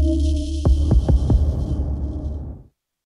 Thank you.